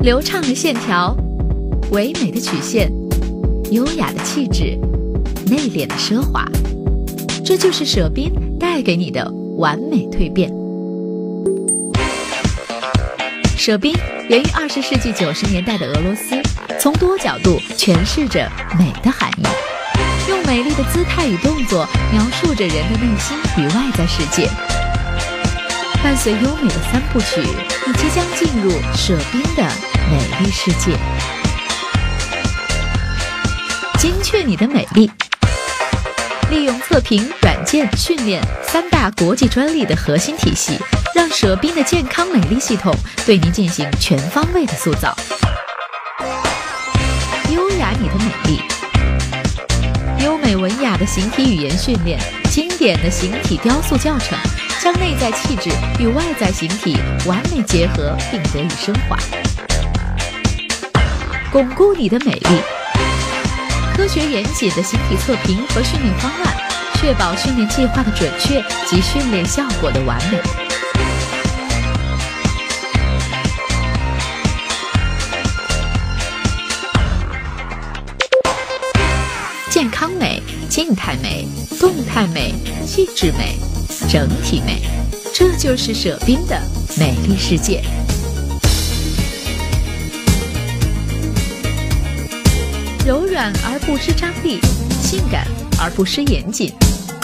流畅的线条，唯美的曲线，优雅的气质，内敛的奢华，这就是舍宾带给你的完美蜕变。舍宾源于二十世纪九十年代的俄罗斯，从多角度诠释着美的含义，用美丽的姿态与动作描述着人的内心与外在世界。伴随优美的三部曲，你即将进入舍宾的美丽世界。精确你的美丽，利用测评软件训练三大国际专利的核心体系，让舍宾的健康美丽系统对您进行全方位的塑造。优雅你的美丽，优美文雅的形体语言训练，经典的形体雕塑教程。将内在气质与外在形体完美结合并得以升华，巩固你的美丽。科学严谨的形体测评和训练方案，确保训练计划的准确及训练效果的完美。健康美、静态美、动态美、气质美。整体美，这就是舍宾的美丽世界。柔软而不失张力，性感而不失严谨，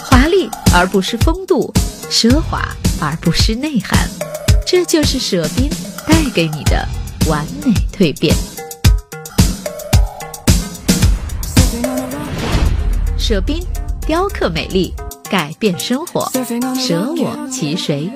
华丽而不失风度，奢华而不失内涵，这就是舍宾带给你的完美蜕变。舍宾，雕刻美丽。改变生活，舍我其谁？